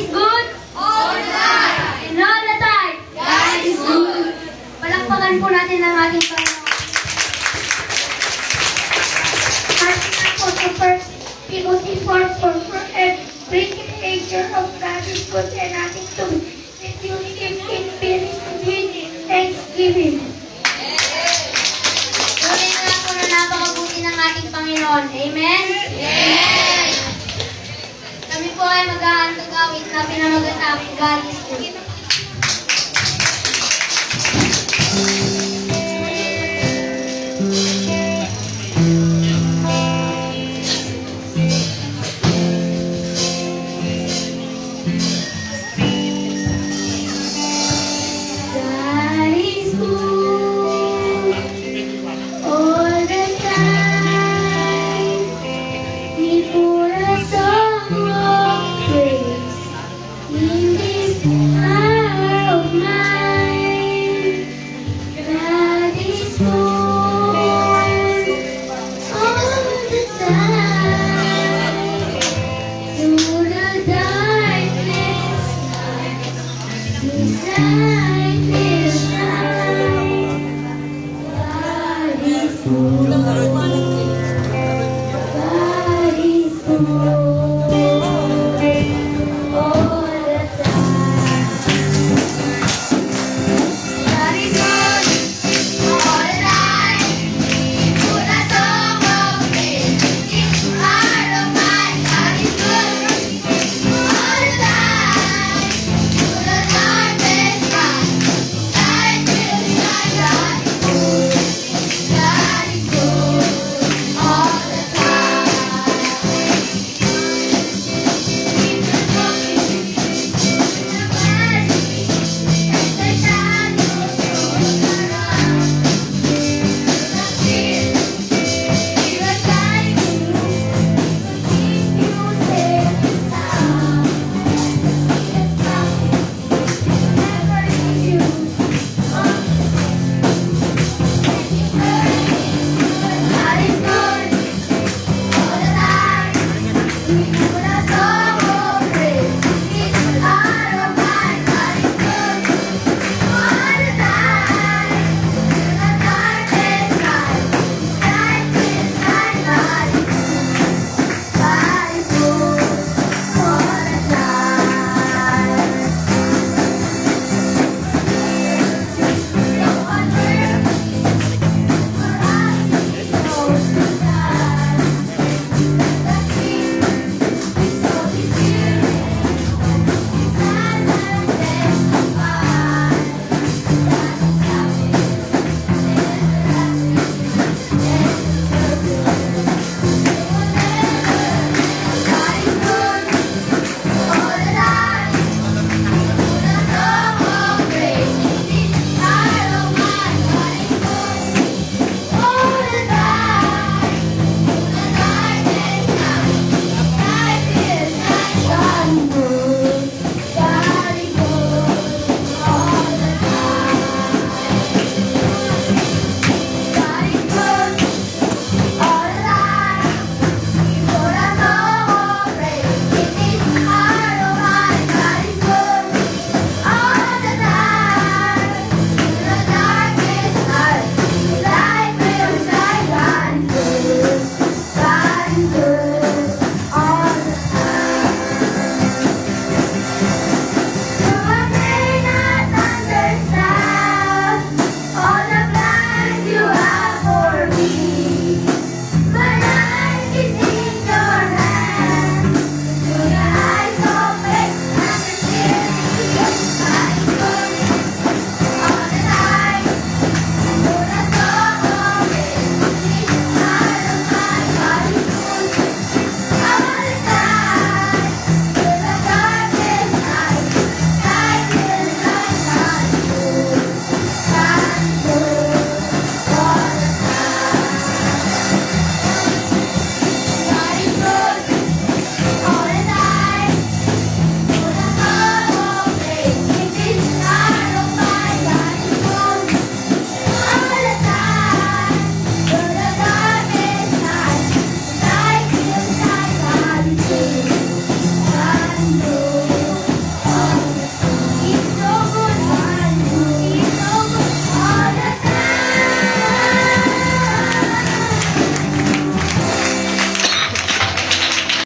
is good. All the time. And all the time. God is good. Palakpakan po natin ang ating Panginoon. First Timothy 4 for for every creature of God is good and nothing to that you live in peace with thanksgiving. Tuloy na po na napakabuti ng ating Panginoon. Amen? Amen. Kami po ay mag-aantog awit na pinamagat namin God Bye.